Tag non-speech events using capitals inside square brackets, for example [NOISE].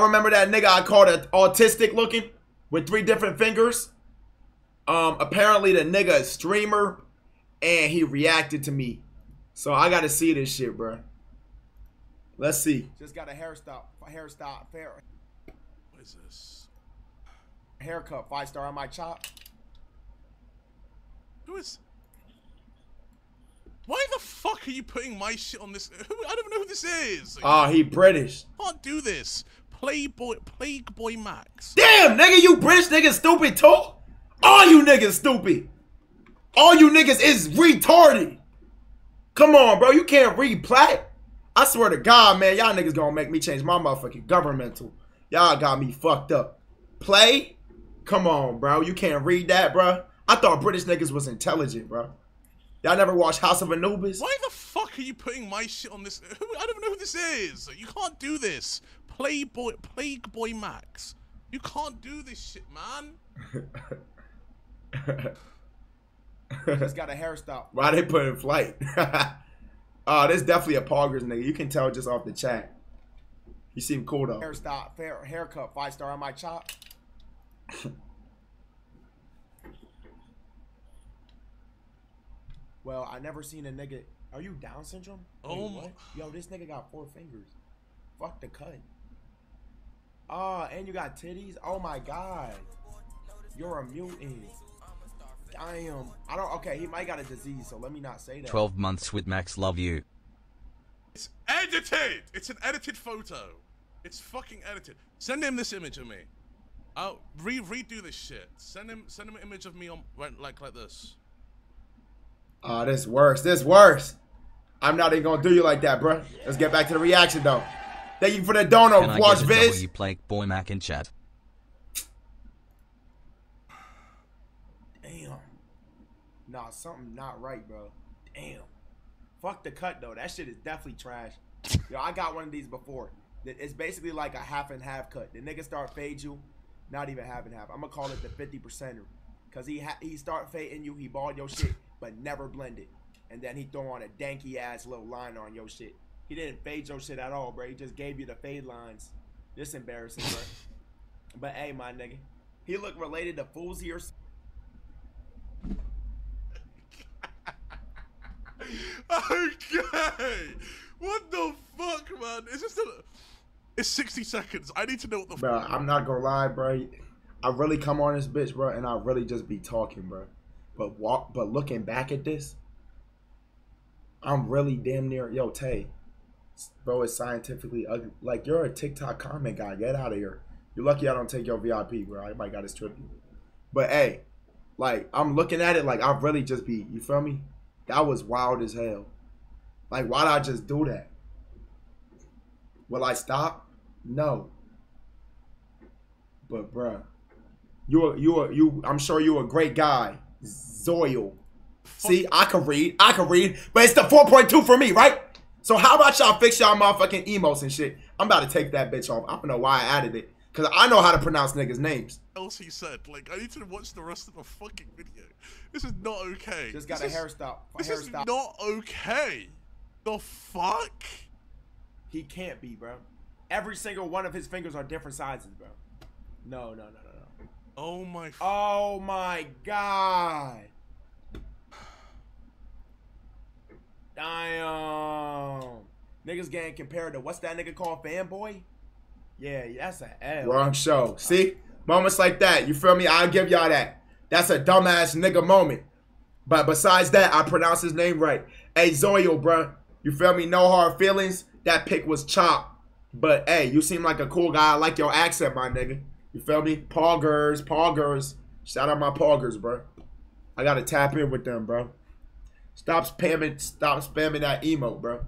Y'all remember that nigga I called it autistic looking with three different fingers? Um, apparently the nigga is streamer and he reacted to me. So I gotta see this shit, bro. Let's see. Just got a hairstyle, hairstyle, fair What is this? haircut, five star on my chop. Who is? Why the fuck are you putting my shit on this? I don't even know who this is. Oh, he British. can't do this. Playboy, Plague Boy Max. Damn, nigga, you British niggas stupid too? All you niggas stupid. All you niggas is retarded. Come on, bro. You can't read plat. I swear to God, man, y'all niggas gonna make me change my motherfucking governmental. Y'all got me fucked up. Play? Come on, bro. You can't read that, bro. I thought British niggas was intelligent, bro. Y'all never watched House of Anubis? Why the fuck are you putting my shit on this? Who, I don't even know who this is. You can't do this. Playboy, Plague Boy Max. You can't do this shit, man. [LAUGHS] He's got a hairstyle. Why they put in flight? [LAUGHS] oh, this definitely a Poggers nigga. You can tell just off the chat. He seemed cool though. Hairstyle, fair haircut, five star on my chop. [LAUGHS] well, I never seen a nigga. Are you Down syndrome? Oh Wait, Oh my- Yo, this nigga got four fingers. Fuck the cut. Ah, and you got titties. Oh my god, you're a mutant. Damn. I don't. Okay, he might got a disease, so let me not say that. 12 months with Max love you. It's edited. It's an edited photo. It's fucking edited. Send him this image of me. I'll re redo this shit. Send him send him an image of me on like like this. Oh, this worse. This worse. I'm not even gonna do you like that, bro. Let's get back to the reaction though. Thank you for the dono, Can I Watch get a Viz. W Plague Boy Mac in chat? Damn. Nah, something not right, bro. Damn. Fuck the cut though. That shit is definitely trash. Yo, I got one of these before. It's basically like a half and half cut. The nigga start fade you, not even half and half. I'm gonna call it the 50 percenter, cause he ha- he start fading you, he ball your shit, but never blend it, and then he throw on a danky ass little line on your shit. He didn't fade your shit at all, bro. He just gave you the fade lines. This embarrassing, bro. [LAUGHS] but hey, my nigga, he look related to fools here. s- [LAUGHS] Okay. What the fuck, man? It's just a. It's 60 seconds. I need to know what the Bro, I'm not gonna lie, bro. I really come on this bitch, bro, and I really just be talking, bro. But walk, but looking back at this, I'm really damn near yo Tay, bro. It's scientifically ugly. Like you're a TikTok comment guy. Get out of here. You're lucky I don't take your VIP, bro. I might got his trip. But hey, like I'm looking at it, like I really just be. You feel me? That was wild as hell. Like why'd I just do that? Will I stop? No. But bruh, you are you are you. I'm sure you're a great guy, Zoil. See, I can read, I can read, but it's the 4.2 for me, right? So how about y'all fix y'all motherfucking emotes and shit? I'm about to take that bitch off. I don't know why I added it, cause I know how to pronounce niggas' names. else he said. Like, I need to watch the rest of the fucking video. This is not okay. Just got this a is, hairstyle. This is not okay. The fuck? He can't be, bro. Every single one of his fingers are different sizes, bro. No, no, no, no, no. Oh my. Oh my god. Damn. Niggas getting compared to what's that nigga called fanboy? Yeah, that's a L. Wrong show. See, moments like that. You feel me? I'll give y'all that. That's a dumbass nigga moment. But besides that, I pronounce his name right. Hey Zoyo, bruh. You feel me? No hard feelings. That pick was chop. But hey, you seem like a cool guy. I like your accent, my nigga. You feel me? Poggers, poggers. Shout out my poggers, bro. I gotta tap in with them, bro. Stop spamming, stop spamming that emote, bro.